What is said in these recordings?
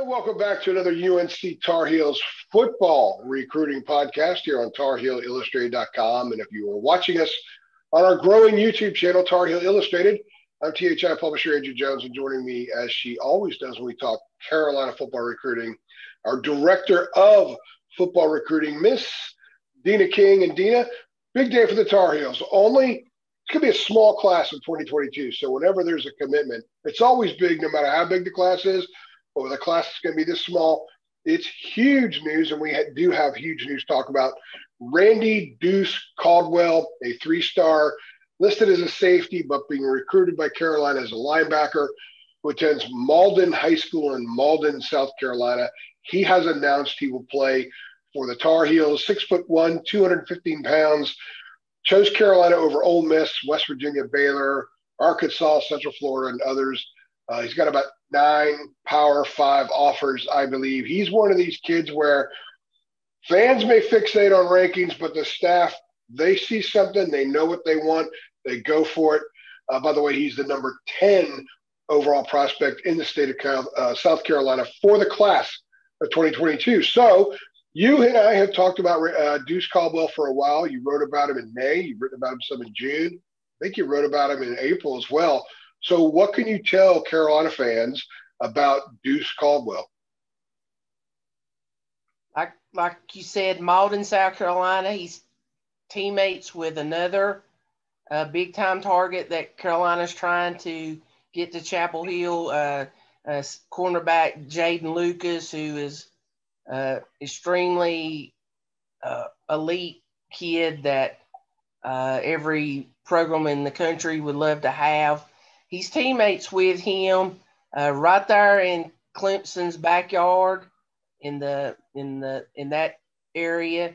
And welcome back to another UNC Tar Heels football recruiting podcast here on TarHeelIllustrated.com. And if you are watching us on our growing YouTube channel, Tar Heel Illustrated, I'm THI publisher Andrew Jones, and joining me as she always does when we talk Carolina football recruiting, our director of football recruiting, Miss Deana King. And Deana, big day for the Tar Heels. Only it could be a small class in 2022. So whenever there's a commitment, it's always big, no matter how big the class is but the class is going to be this small, it's huge news. And we do have huge news to talk about. Randy Deuce Caldwell, a three star, listed as a safety, but being recruited by Carolina as a linebacker who attends Mauldin High School in Mauldin, South Carolina. He has announced he will play for the Tar Heels, six foot one, 215 pounds. Chose Carolina over Ole Miss, West Virginia, Baylor, Arkansas, Central Florida, and others. Uh, he's got about nine Power Five offers, I believe. He's one of these kids where fans may fixate on rankings, but the staff they see something, they know what they want, they go for it. Uh, by the way, he's the number ten overall prospect in the state of uh, South Carolina for the class of 2022. So you and I have talked about uh, Deuce Caldwell for a while. You wrote about him in May. You've written about him some in June. I think you wrote about him in April as well. So, what can you tell Carolina fans about Deuce Caldwell? Like, like you said, Mauldin, South Carolina. He's teammates with another uh, big time target that Carolina's trying to get to Chapel Hill. Uh, uh, cornerback Jaden Lucas, who is uh, extremely uh, elite kid that uh, every program in the country would love to have he's teammates with him uh, right there in Clemson's backyard in the in the in that area.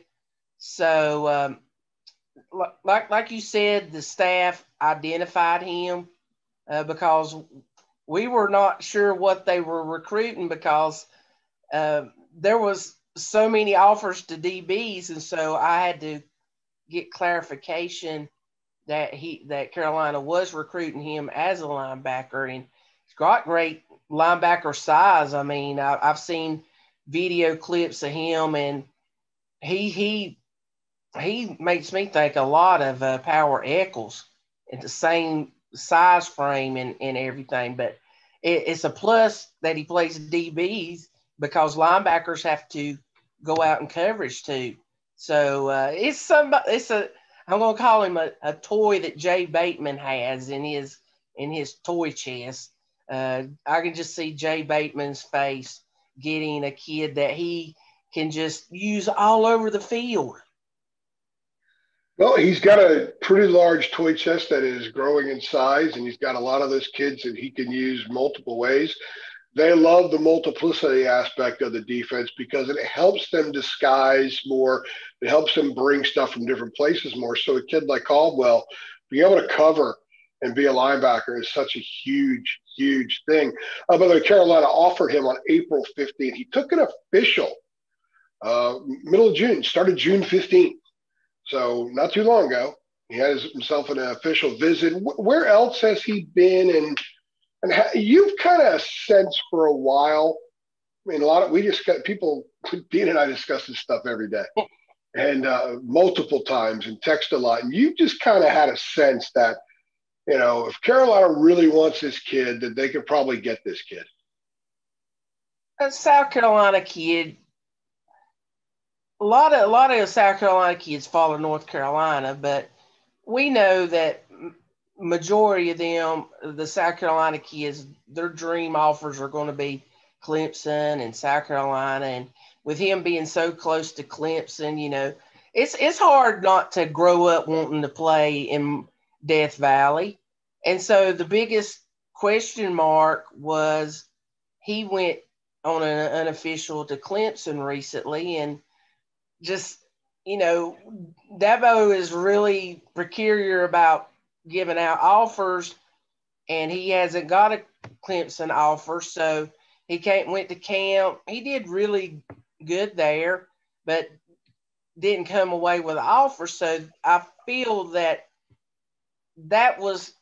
So, um, like like you said, the staff identified him uh, because we were not sure what they were recruiting because uh, there was so many offers to DBs, and so I had to get clarification that he that Carolina was recruiting him as a linebacker, and he's got great linebacker size. I mean, I, have seen video clips of him, and he he he makes me think a lot of uh, Power Echols in the same size frame and, and everything. But it, it's a plus that he plays DBs because linebackers have to go out in coverage too. So uh, it's some it's a I'm gonna call him a, a toy that Jay Bateman has in his in his toy chest. Uh, I can just see Jay Bateman's face getting a kid that he can just use all over the field. Well, he's got a pretty large toy chest that is growing in size, and he's got a lot of those kids that he can use multiple ways they love the multiplicity aspect of the defense because it helps them disguise more. It helps them bring stuff from different places more. So a kid like Caldwell, being able to cover and be a linebacker is such a huge, huge thing. Uh, by the way, Carolina offered him on April 15th. He took an official uh, middle of June, started June 15th. So not too long ago. He had himself an official visit. Where else has he been? And and ha- you've kind of sensed for a while. I mean, a lot of we just got people. Dean and I discuss this stuff every day, and uh, multiple times, and text a lot. And you just kind of had a sense that, you know, if Carolina really wants this kid, that they could probably get this kid. A South Carolina kid. A lot of a lot of South Carolina kids follow North Carolina, but we know that majority of them, the South Carolina kids, their dream offers are going to be Clemson and South Carolina. And with him being so close to Clemson, you know, it's it's hard not to grow up wanting to play in Death Valley. And so the biggest question mark was he went on an unofficial to Clemson recently and just you know Dabo is really peculiar about giving out offers, and he hasn't got a Clemson offer, so he can't went to camp. He did really good there, but didn't come away with an offer. So I feel that that was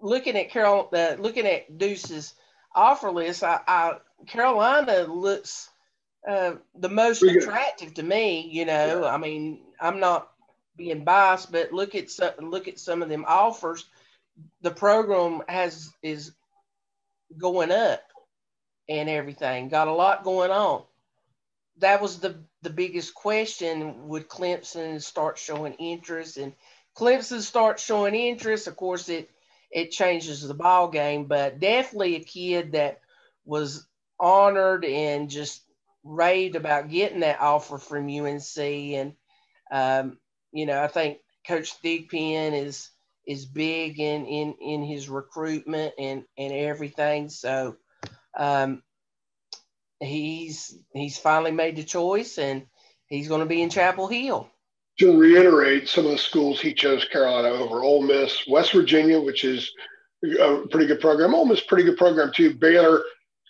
looking at Carol, uh, looking at Deuce's offer list. I, I Carolina looks uh, the most attractive to me. You know, yeah. I mean, I'm not being biased, but look at some, look at some of them offers. The program has is going up and everything. Got a lot going on. That was the the biggest question. Would Clemson start showing interest? And Clemson start showing interest. Of course, it it changes the ball game. But definitely a kid that was honored and just raved about getting that offer from UNC. And um, you know, I think Coach Thigpen is is big in in in his recruitment and and everything. So um, he's he's finally made the choice, and he's going to be in Chapel Hill. To reiterate, some of the schools he chose Carolina over Ole Miss, West Virginia, which is a pretty good program. Ole Miss, pretty good program too. Baylor,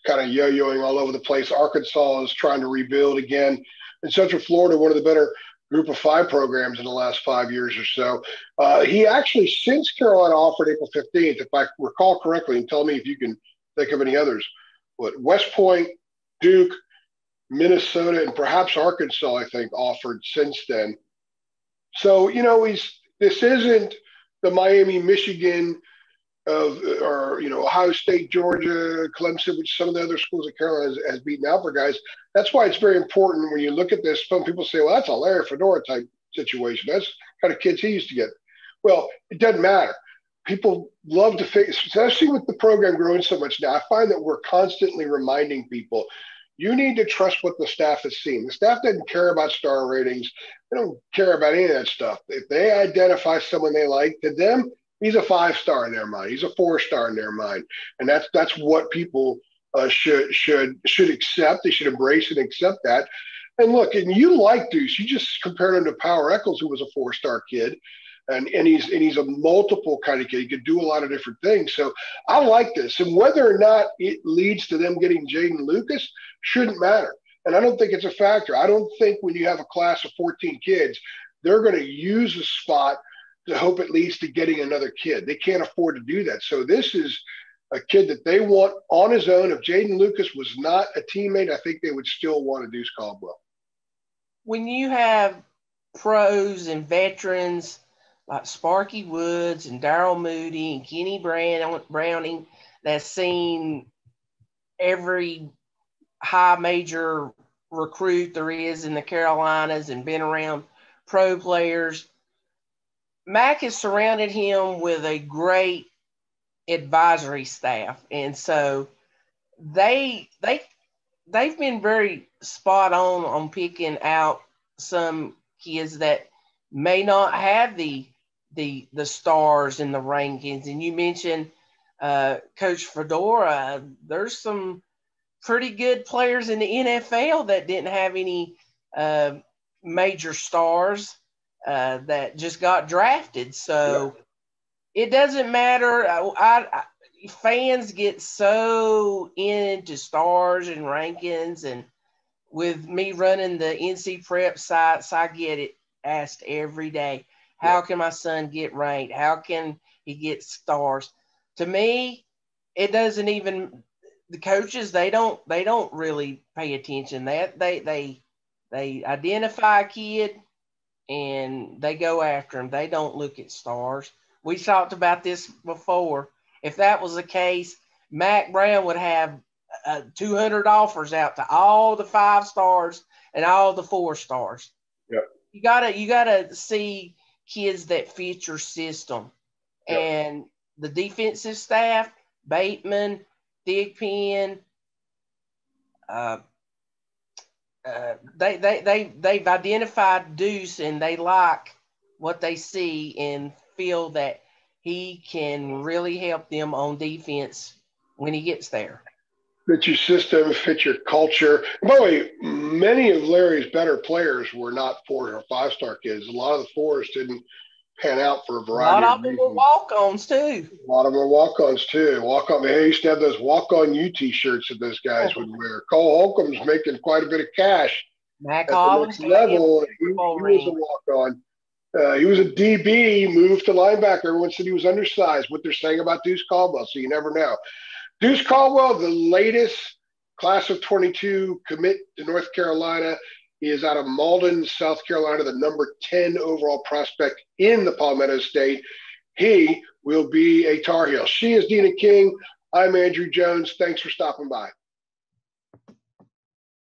kind of yo-yoing all over the place. Arkansas is trying to rebuild again. In Central Florida, one of the better group of five programs in the last five years or so. Uh, he actually, since Carolina offered April 15th, if I recall correctly, and tell me if you can think of any others, what West Point, Duke, Minnesota, and perhaps Arkansas, I think, offered since then. So, you know, he's this isn't the Miami, Michigan, of or you know Ohio State, Georgia, Clemson, which some of the other schools that Carolina has, has, beaten out for guys. That's why it's very important when you look at this. Some people say, "Well, that's a Larry Fedora type situation. That's kind of kids he used to get." Well, it doesn't matter. People love to face, especially with the program growing so much now. I find that we're constantly reminding people. You need to trust what the staff has seen. The staff doesn't care about star ratings. They don't care about any of that stuff. If they identify someone they like, to them, he's a five star in their mind. He's a four star in their mind, and that's that's what people uh, should should should accept. They should embrace and accept that. And look, and you like Deuce. You just compared him to Power Echols, who was a four star kid. And, and he's and he's a multiple kind of kid. He could do a lot of different things. So I like this. And whether or not it leads to them getting Jaden Lucas shouldn't matter. And I don't think it's a factor. I don't think when you have a class of 14 kids, they're going to use a spot to hope it leads to getting another kid. They can't afford to do that. So this is a kid that they want on his own. If Jaden Lucas was not a teammate, I think they would still want to Deuce Caldwell. When you have pros and veterans like Sparky Woods and Darrell Moody and Kenny Brown, Browning that's seen every high major recruit there is in the Carolinas and been around pro players Mack has surrounded him with a great advisory staff, and so they they they've been very spot on on picking out some kids that may not have the the the stars in the rankings. And you mentioned uh, Coach Fedora. There's some pretty good players in the NFL that didn't have any uh, major stars uh, that just got drafted. So yeah. it doesn't matter. I, I, fans get so into stars and rankings, and with me running the NC Prep sites, I get it asked every day. How can my son get ranked? How can he get stars? To me, it doesn't even the coaches they don't they don't really pay attention that they they they identify a kid and they go after him. They don't look at stars. We talked about this before. If that was the case, Mack Brown would have uh, 200 offers out to all the five stars and all the four stars. Yep. You gotta you gotta see kids that fit your system, yep. and the defensive staff, Bateman, Thigpen, uh, uh, they, they, they, they've identified Deuce and they like what they see and feel that he can really help them on defense when he gets there. Fit your system, fit your culture. by the way, many of Larry's better players were not four or five star kids. A lot of the fours didn't pan out for a variety. A lot of, them were walk-ons too. A lot of them were walk-ons too. Walk on. They used to have those walk-on U t-shirts that those guys would wear. Cole Holcomb's making quite a bit of cash Mac at the next level. He, he, was a walk-on. Uh, he was a DB, moved to linebacker. Everyone said he was undersized. What they're saying about Deuce Caldwell, so you never know. Deuce Caldwell, the latest class of 22 commit to North Carolina. He is out of Mauldin, South Carolina, the number 10 overall prospect in the Palmetto State. He will be a Tar Heel. She is Deana King. I'm Andrew Jones. Thanks for stopping by.